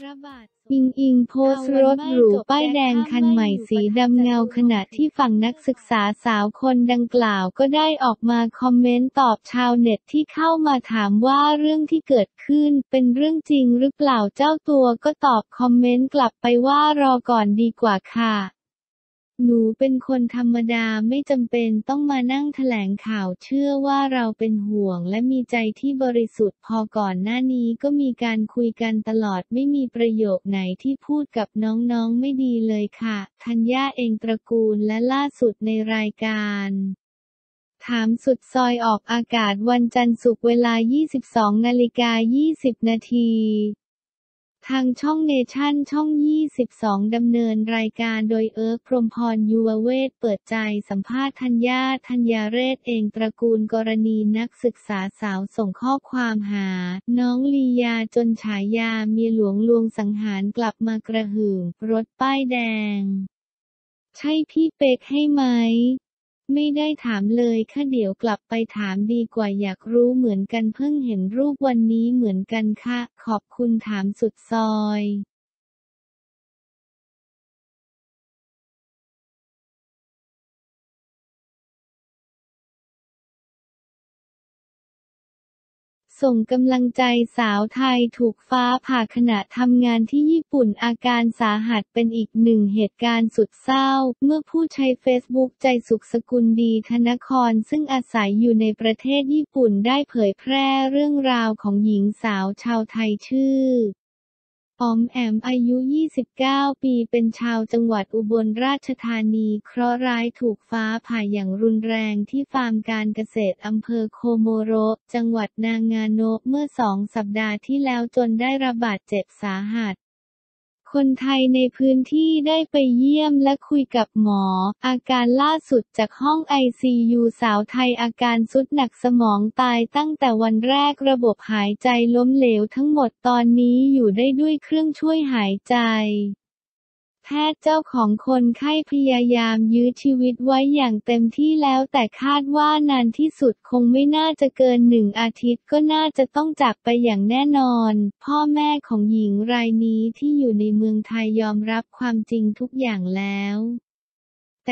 พระบาทสมอิงอิงโพสต์รถหรูป้ายแดงคันใหม่สีดำเงาขณะที่ฝั่งนักศึกษาสาวคนดังกล่าวก็ได้ออกมาคอมเมนต์ตอบชาวเน็ตที่เข้ามาถามว่าเรื่องที่เกิดขึ้นเป็นเรื่องจริงหรือเปล่าเจ้าตัวก็ตอบคอมเมนต์กลับไปว่ารอก่อนดีกว่าค่ะ หนูเป็นคนธรรมดาไม่จำเป็นต้องมานั่งแถลงข่าวเชื่อว่าเราเป็นห่วงและมีใจที่บริสุทธิ์พอก่อนหน้านี้ก็มีการคุยกันตลอดไม่มีประโยคไหนที่พูดกับน้องๆไม่ดีเลยค่ะ ธัญญาเรศเองตระกูลและล่าสุดในรายการถามสุดซอยออกอากาศวันจันทร์ศุกร์เวลา 22 นาฬิกา 20 นาที ทางช่องเนชั่นช่อง 22 ดำเนินรายการโดยเอิ๊กพรหมพรยูวะเวสเปิดใจสัมภาษณ์ธัญญาธัญญาเรศเองตระกูลกรณีนักศึกษาสาวส่งข้อความหา น้องลียาจนฉายาเมียหลวงลวงสังหารกลับมากระหึ่มรถป้ายแดง ใช่พี่เป๊กให้ไหม ไม่ได้ถามเลยค่ะเดี๋ยวกลับไปถามดีกว่าอยากรู้เหมือนกันเพิ่งเห็นรูปวันนี้เหมือนกันค่ะ ขอบคุณถามสุดซอย ส่งกำลังใจสาวไทยถูกฟ้าผ่าขณะทำงานที่ญี่ปุ่นอาการสาหัสเป็นอีกหนึ่งเหตุการณ์สุดเศร้า เมื่อผู้ใช้เฟซบุ๊กใจสุขสกุลดีธนครซึ่งอาศัยอยู่ในประเทศญี่ปุ่นได้เผยแพร่เรื่องราวของหญิงสาวชาวไทยชื่อ ออมแอมอายุ 29 ปีเป็นชาวจังหวัดอุบลราชธานี เคราะห์ร้ายถูกฟ้าผ่าอย่างรุนแรงที่ฟาร์มการเกษตรอำเภอโคโมโร จังหวัดนางาโนะเมื่อสองสัปดาห์ที่แล้วจนได้รับบาดเจ็บสาหัส คนไทยในพื้นที่ได้ไปเยี่ยมและคุยกับหมอ อาการล่าสุดจากห้อง ICU สาวไทยอาการสุดหนักสมองตายตั้งแต่วันแรกระบบหายใจล้มเหลวทั้งหมดตอนนี้อยู่ได้ด้วยเครื่องช่วยหายใจ พทย์เจ้าของคนไข้พยายามยื้อชีวิตไว้อย่างเต็มที่แล้วแต่คาดว่านานที่สุดคงไม่น่าจะเกินหนึ่งอาทิตย์ก็น่าจะต้องจากไปอย่างแน่นอน พ่อแม่ของหญิงรายนี้ที่อยู่ในเมืองไทยยอมรับความจริงทุกอย่างแล้ว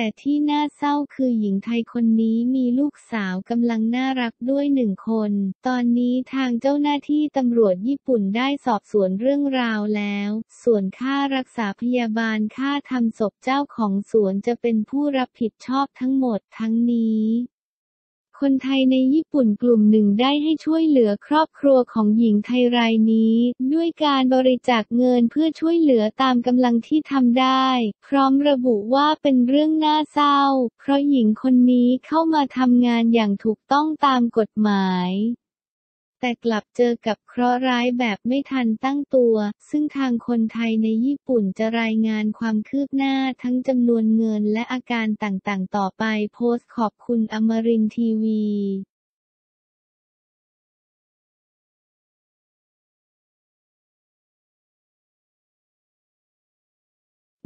แต่ที่น่าเศร้าคือหญิงไทยคนนี้มีลูกสาวกำลังน่ารักด้วยหนึ่งคน ตอนนี้ทางเจ้าหน้าที่ตำรวจญี่ปุ่นได้สอบสวนเรื่องราวแล้ว ส่วนค่ารักษาพยาบาลค่าทำศพเจ้าของสวนจะเป็นผู้รับผิดชอบทั้งหมดทั้งนี้ คนไทยในญี่ปุ่นกลุ่มหนึ่งได้ให้ช่วยเหลือครอบครัวของหญิงไทยรายนี้ ด้วยการบริจาคเงินเพื่อช่วยเหลือตามกำลังที่ทำได้ พร้อมระบุว่าเป็นเรื่องน่าเศร้า เพราะหญิงคนนี้เข้ามาทำงานอย่างถูกต้องตามกฎหมาย แต่กลับเจอกับเคราะห์ร้ายแบบไม่ทันตั้งตัว ซึ่งทางคนไทยในญี่ปุ่นจะรายงานความคืบหน้าทั้งจำนวนเงินและอาการต่างๆ ต่อไปโพสต์ขอบคุณอมรินทีวี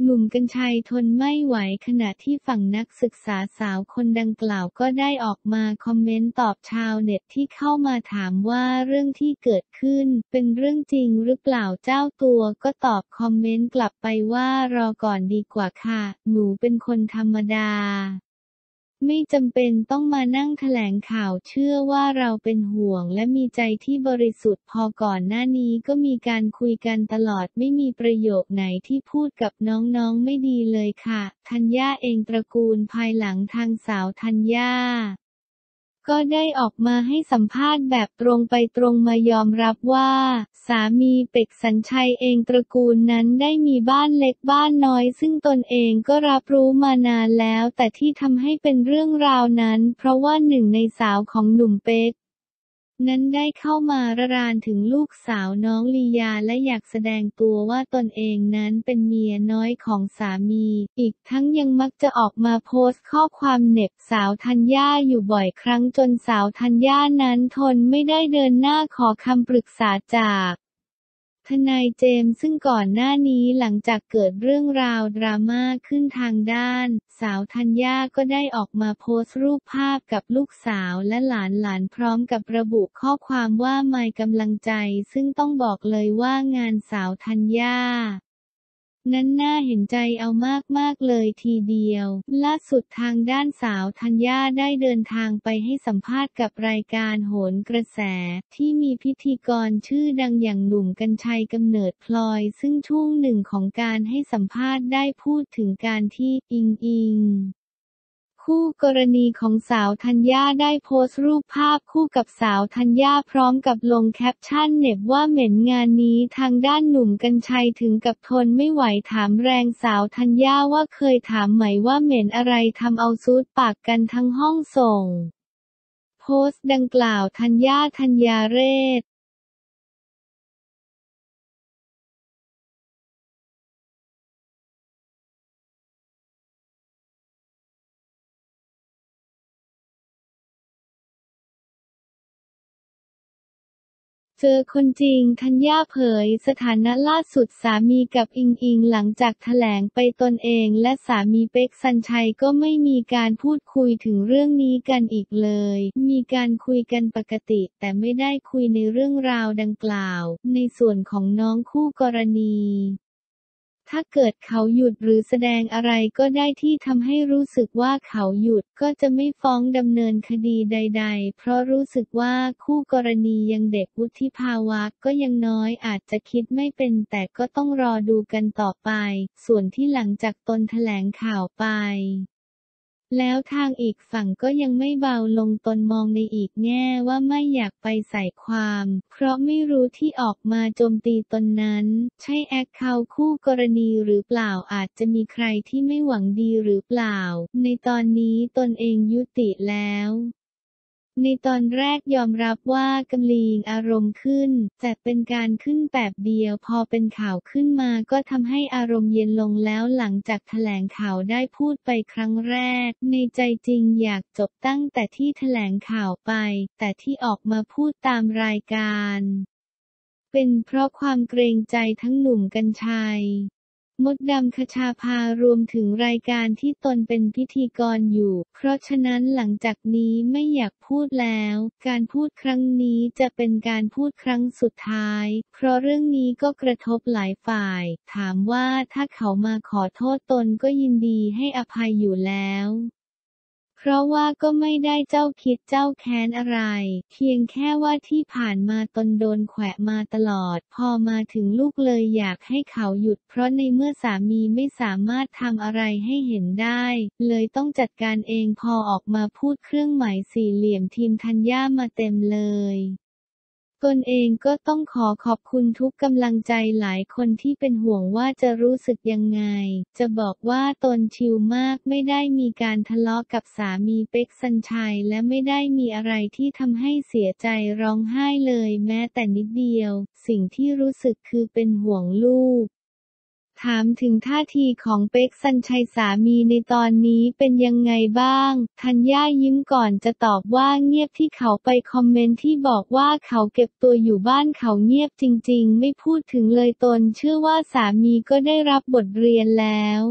หนุ่มกัญชัยทนไม่ไหวขณะที่ฝั่งนักศึกษาสาวคนดังกล่าวก็ได้ออกมาคอมเมนต์ตอบชาวเน็ตที่เข้ามาถามว่าเรื่องที่เกิดขึ้น เป็นเรื่องจริงหรือเปล่าเจ้าตัวก็ตอบคอมเมนต์กลับไปว่ารอก่อนดีกว่าค่ะ หนูเป็นคนธรรมดา ไม่จำเป็นต้องมานั่งแถลงข่าวเชื่อว่าเราเป็นห่วงและมีใจที่บริสุทธิ์พอก่อนหน้านี้ก็มีการคุยกันตลอดไม่มีประโยคไหนที่พูดกับน้องๆไม่ดีเลยค่ะ ธัญญาเองตระกูลภายหลังทางสาวธัญญา ก็ได้ออกมาให้สัมภาษณ์แบบตรงไปตรงมายอมรับว่า สามีเป็กสัญชัยเองตระกูลนั้นได้มีบ้านเล็กบ้านน้อย ซึ่งตนเองก็รับรู้มานานแล้ว แต่ที่ทำให้เป็นเรื่องราวนั้น เพราะว่าหนึ่งในสาวของหนุ่มเป็ก นั้นได้เข้ามาระรานถึงลูกสาวน้องลียาและอยากแสดงตัวว่าตนเองนั้นเป็นเมียน้อยของสามี อีกทั้งยังมักจะออกมาโพสต์ข้อความเหน็บสาวธัญญาอยู่บ่อยครั้งจนสาวธัญญานั้นทนไม่ได้เดินหน้าขอคำปรึกษาจาก ทนายเจมส์ซึ่งก่อนหน้านี้หลังจากเกิดเรื่องราวดราม่าขึ้นทางด้าน สาวธัญญาก็ได้ออกมาโพสต์รูปภาพกับลูกสาวและหลานหลานพร้อมกับระบุข้อความว่าไม่กำลังใจ ซึ่งต้องบอกเลยว่างานสาวธัญญา นั้นน่าเห็นใจเอามากๆเลยทีเดียว ล่าสุดทางด้านสาวธัญญาได้เดินทางไปให้สัมภาษณ์กับรายการโหนกระแส ที่มีพิธีกรชื่อดังอย่างหนุ่มกัญชัยกำเนิดพลอย ซึ่งช่วงหนึ่งของการให้สัมภาษณ์ได้พูดถึงการที่อิงอิง คู่กรณีของสาวธัญญาได้โพสต์รูปภาพคู่กับสาวธัญญาพร้อมกับลงแคปชั่นเน็บว่าเหม็นงานนี้ทางด้านหนุ่มกัญชัยถึงกับทนไม่ไหวถามแรงสาวธัญญาว่าเคยถามไหมว่าเหม็นอะไรทำเอาซูดปากกันทั้งห้องส่ง โพสต์ดังกล่าวธัญญาธัญญาเรศ เจอคนจริงธัญญาเผย สถานะล่าสุดสามีกับอิงอิงหลังจากแถลงไปตนเอง และสามีเป็กสันชัยก็ไม่มีการพูดคุยถึงเรื่องนี้กันอีกเลย มีการคุยกันปกติ แต่ไม่ได้คุยในเรื่องราวดังกล่าว ในส่วนของน้องคู่กรณี ถ้าเกิดเขาหยุดหรือแสดงอะไรก็ได้ที่ทำให้รู้สึกว่าเขาหยุดก็จะไม่ฟ้องดำเนินคดีใด ๆ เพราะรู้สึกว่าคู่กรณียังเด็กวุฒิภาวะก็ยังน้อยอาจจะคิดไม่เป็น แต่ก็ต้องรอดูกันต่อไป ส่วนที่หลังจากตนแถลงข่าวไป แล้วทางอีกฝั่งก็ยังไม่เบาลงตนมองในอีกแง่ว่าไม่อยากไปใส่ความ เพราะไม่รู้ที่ออกมาโจมตีตนนั้น ใช่แอคเคาคู่กรณีหรือเปล่าอาจจะมีใครที่ไม่หวังดีหรือเปล่า ในตอนนี้ตนเองยุติแล้ว ในตอนแรกยอมรับว่ากำลีงอารมณ์ขึ้น แต่เป็นการขึ้นแบบเดียวพอเป็นข่าวขึ้นมาก็ทำให้อารมณ์เย็นลงแล้วหลังจากแถลงข่าวได้พูดไปครั้งแรก ในใจจริงอยากจบตั้งแต่ที่แถลงข่าวไป แต่ที่ออกมาพูดตามรายการ เป็นเพราะความเกรงใจทั้งหนุ่มกัญชัย มดดำคชาพารวมถึงรายการที่ตนเป็นพิธีกรอยู่ เพราะฉะนั้นหลังจากนี้ไม่อยากพูดแล้ว การพูดครั้งนี้จะเป็นการพูดครั้งสุดท้าย เพราะเรื่องนี้ก็กระทบหลายฝ่าย ถามว่าถ้าเขามาขอโทษตนก็ยินดีให้อภัยอยู่แล้ว เพราะว่าก็ไม่ได้เจ้าคิดเจ้าแค้นอะไร เพียงแค่ว่าที่ผ่านมาตนโดนแขวะมาตลอด พอมาถึงลูกเลยอยากให้เขาหยุด เพราะในเมื่อสามีไม่สามารถทำอะไรให้เห็นได้ เลยต้องจัดการเองพอออกมาพูดเครื่องหมายสี่เหลี่ยมทีมทัญญามาเต็มเลย ตนเองก็ต้องขอขอบคุณทุกกำลังใจหลายคนที่เป็นห่วงว่าจะรู้สึกยังไง จะบอกว่าตนชิลมากไม่ได้มีการทะเลาะกับสามีเป็กสันชัยและไม่ได้มีอะไรที่ทำให้เสียใจร้องไห้เลยแม้แต่นิดเดียว สิ่งที่รู้สึกคือเป็นห่วงลูก ถามถึงท่าทีของเป็กสัญชัยสามีในตอนนี้เป็นยังไงบ้างธัญญายิ้มก่อนจะตอบว่าเงียบที่เขาไปคอมเมนต์ที่บอกว่าเขาเก็บตัวอยู่บ้านเขาเงียบจริงๆ ไม่พูดถึงเลยตนเชื่อว่าสามีก็ได้รับบทเรียนแล้ว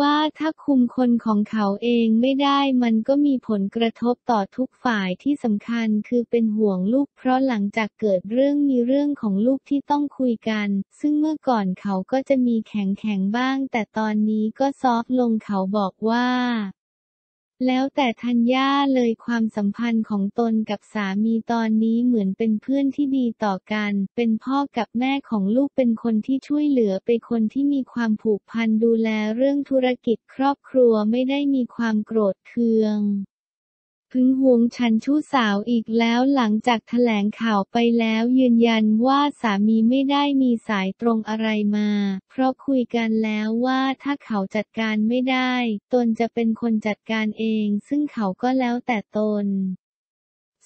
ว่าถ้าคุมคนของเขาเองไม่ได้มันก็มีผลกระทบต่อทุกฝ่ายที่สำคัญคือเป็นห่วงลูกเพราะหลังจากเกิดเรื่องมีเรื่องของลูกที่ต้องคุยกัน ซึ่งเมื่อก่อนเขาก็จะมีแข็งแข็งบ้าง แต่ตอนนี้ก็ซอฟลงเขาบอกว่า แล้วแต่ธัญญาเลยความสัมพันธ์ของตนกับสามีตอนนี้เหมือนเป็นเพื่อนที่ดีต่อกัน เป็นพ่อกับแม่ของลูกเป็นคนที่ช่วยเหลือเป็นคนที่มีความผูกพันดูแลเรื่องธุรกิจครอบครัวไม่ได้มีความโกรธเคือง พึงหวงฉันชู้สาวอีกแล้วหลังจากแถลงข่าวไปแล้วยืนยันว่าสามีไม่ได้มีสายตรงอะไรมา เพราะคุยกันแล้วว่าถ้าเขาจัดการไม่ได้ ตนจะเป็นคนจัดการเอง ซึ่งเขาก็แล้วแต่ตน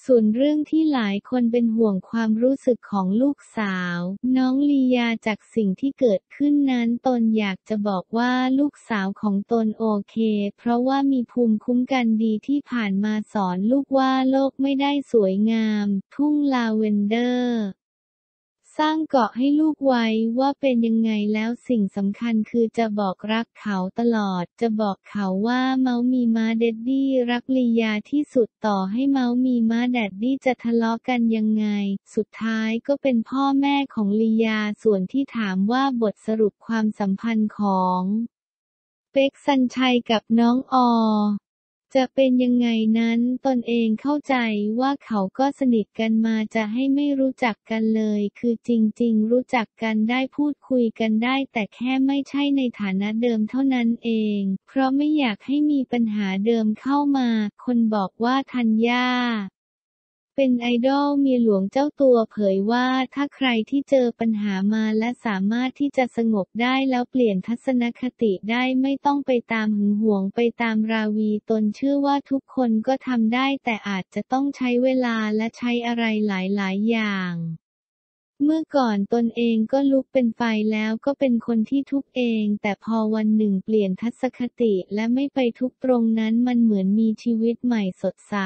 ส่วนเรื่องที่หลายคนเป็นห่วงความรู้สึกของลูกสาว น้องลียาจากสิ่งที่เกิดขึ้นนั้นตนอยากจะบอกว่าลูกสาวของตนโอเค เพราะว่ามีภูมิคุ้มกันดีที่ผ่านมาสอนลูกว่าโลกไม่ได้สวยงาม ทุ่งลาเวนเดอร์ ร้างเกาะให้ลูกไว้ว่าเป็นยังไงแล้วสิ่งสำคัญคือจะบอกรักเขาตลอด จะบอกเขาว่าเมามีมาเดดดี้รักลียาที่สุดต่อให้เมามีมาแดดดี้จะทะเลาะกันยังไง สุดท้ายก็เป็นพ่อแม่ของลียาส่วนที่ถามว่าบทสรุปความสัมพันธ์ของ เป็กสัญชัยกับน้องอ จะเป็นยังไงนั้นตนเองเข้าใจว่าเขาก็สนิทกันมาจะให้ไม่รู้จักกันเลย คือจริงๆ รู้จักกันได้พูดคุยกันได้ แต่แค่ไม่ใช่ในฐานะเดิมเท่านั้นเอง เพราะไม่อยากให้มีปัญหาเดิมเข้ามา คนบอกว่าธัญญา เป็นไอดอลเมียหลวงเจ้าตัวเผยว่าถ้าใครที่เจอปัญหามาและสามารถที่จะสงบได้แล้วเปลี่ยนทัศนคติได้ไม่ต้องไปตามหึงหวงไปตามราวีตนเชื่อว่าทุกคนก็ทำได้แต่อาจจะต้องใช้เวลาและใช้อะไรหลายๆ อย่างเมื่อก่อนตนเองก็ลุกเป็นไฟแล้วก็เป็นคนที่ทุกเอง แต่พอวันหนึ่งเปลี่ยนทัศนคติและไม่ไปทุกตรงนั้นมันเหมือนมีชีวิตใหม่สดใส